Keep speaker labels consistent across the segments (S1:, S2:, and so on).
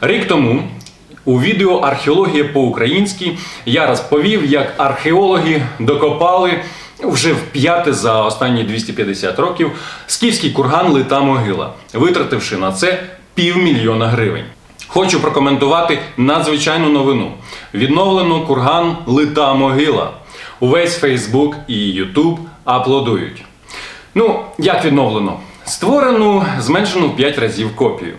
S1: Рік тому у відео Археологія по-українськи я розповів, як археологи докопали вже вп'яте за останні 250 років скіфський курган Лита Могила, витративши на це півмільйона гривень. Хочу прокоментувати надзвичайну новину. Відновлено курган Лита Могила. Увесь Фейсбук і Ютуб аплодують. Ну, як відновлено? Створену зменшену в 5 разів копію.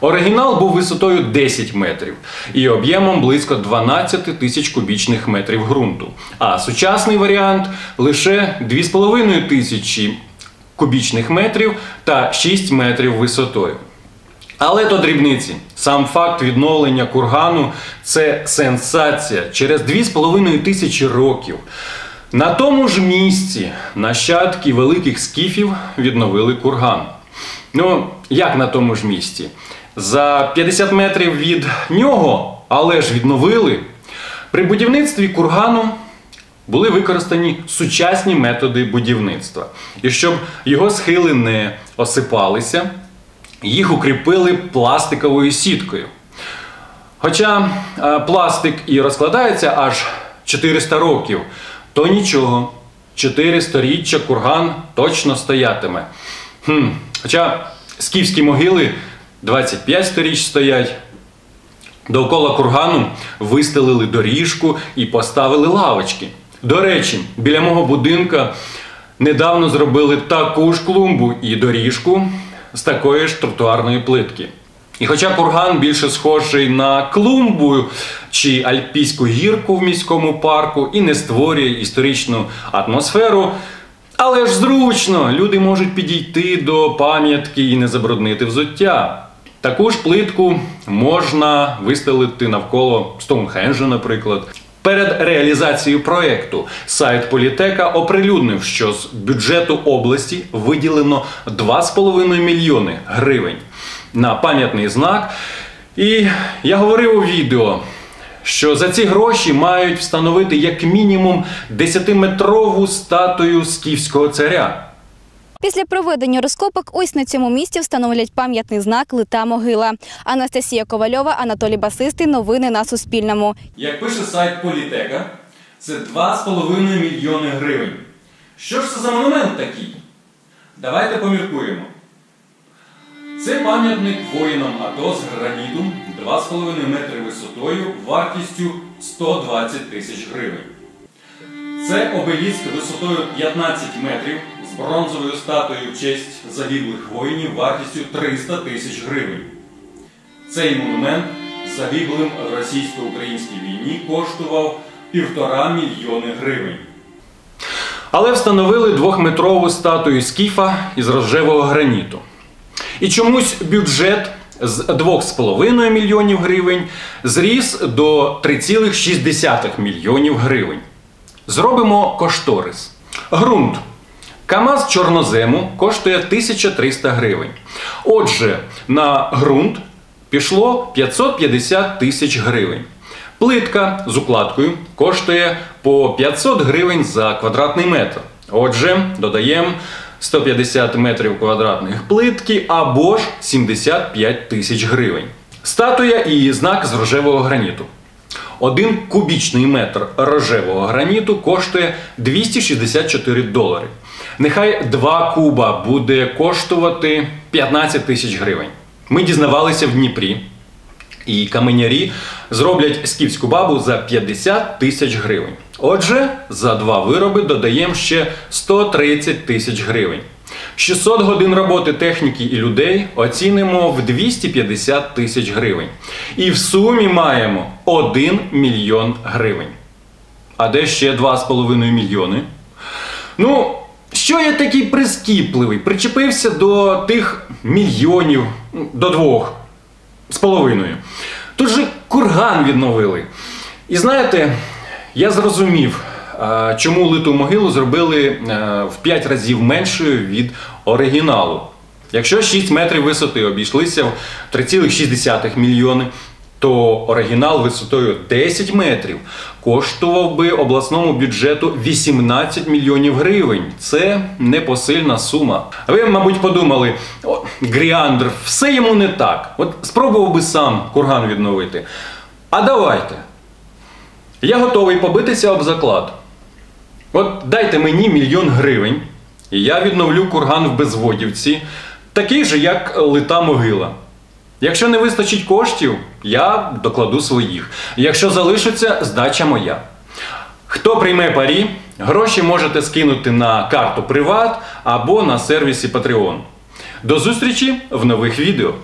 S1: Оригінал був висотою 10 метрів і об'ємом близько 12 тисяч кубічних метрів ґрунту. А сучасний варіант лише 2,5 тисячі кубічних метрів та 6 метрів висотою. Але то дрібниці. Сам факт відновлення кургану це сенсація через 2,5 тисячі років. На тому ж місці нащадки великих скіфів відновили курган. Ну, як на тому ж місці? За 50 метрів від нього, але ж відновили. При будівництві кургану були використані сучасні методи будівництва. І щоб його схили не осипалися, їх укріпили пластиковою сіткою. Хоча е, пластик і розкладається аж 400 років, то нічого. 4 сторіччя курган точно стоятиме. Хм. Хоча скіфські могили 25 сторіч стоять. Довкола кургану вистелили доріжку і поставили лавочки. До речі, біля мого будинка недавно зробили таку ж клумбу і доріжку з такої ж тротуарної плитки. І хоча курган більше схожий на клумбу чи альпійську гірку в міському парку і не створює історичну атмосферу, але ж зручно, люди можуть підійти до пам'ятки і не забруднити взуття. Таку ж плитку можна вистелити навколо Стоунхенджа, наприклад. Перед реалізацією проєкту сайт Політека оприлюднив, що з бюджету області виділено 2,5 мільйони гривень на пам'ятний знак. І я говорив у відео, що за ці гроші мають встановити як мінімум 10-метрову статую скіфського царя.
S2: Після проведення розкопок ось на цьому місці встановлять пам'ятний знак Лита могила. Анастасія Ковальова, Анатолій Басистий. Новини на Суспільному.
S1: Як пише сайт Політека, це 2,5 мільйони гривень. Що ж це за монумент такий? Давайте поміркуємо. Це пам'ятник воїнам АТО з граніту 2,5 метри висотою вартістю 120 тисяч гривень. Це обеліск висотою 15 метрів бронзовою статуєю в честь загиблих воїнів вартістю 300 тисяч гривень. Цей монумент загиблим в російсько-українській війні коштував півтора мільйони гривень. Але встановили двохметрову статую скіфа із рожевого граніту. І чомусь бюджет з 2,5 мільйонів гривень зріс до 3,6 мільйонів гривень. Зробимо кошторис. Грунт. КАМАЗ чорнозему коштує 1300 гривень. Отже, на ґрунт пішло 550 тисяч гривень. Плитка з укладкою коштує по 500 гривень за квадратний метр. Отже, додаємо 150 метрів квадратних плитки або ж 75 тисяч гривень. Статуя і знак з рожевого граніту. Один кубічний метр рожевого граніту коштує 264 долари. Нехай 2 куба буде коштувати 15 тисяч гривень. Ми дізнавалися в Дніпрі. І каменярі зроблять скіфську бабу за 50 тисяч гривень. Отже, за два вироби додаємо ще 130 тисяч гривень. 600 годин роботи техніки і людей оцінимо в 250 тисяч гривень. І в сумі маємо 1 мільйон гривень. А де ще 2,5 мільйони? Ну, що я такий прискіпливий? Причепився до тих мільйонів, ну, до двох з половиною. Тут же курган відновили. І знаєте, я зрозумів, чому литу могилу зробили е, в 5 разів меншою від оригіналу. Якщо 6 метрів висоти обійшлися в 3,6 мільйони, то оригінал висотою 10 метрів коштував би обласному бюджету 18 мільйонів гривень. Це непосильна сума. Ви, мабуть, подумали, о, Гріандр, все йому не так. От спробував би сам курган відновити. А давайте. Я готовий побитися об заклад. От дайте мені мільйон гривень, і я відновлю курган в Безводівці, такий же, як лита могила. Якщо не вистачить коштів, я докладу своїх. Якщо залишиться, здача моя. Хто прийме парі, гроші можете скинути на карту Приват або на сервісі Patreon. До зустрічі в нових відео.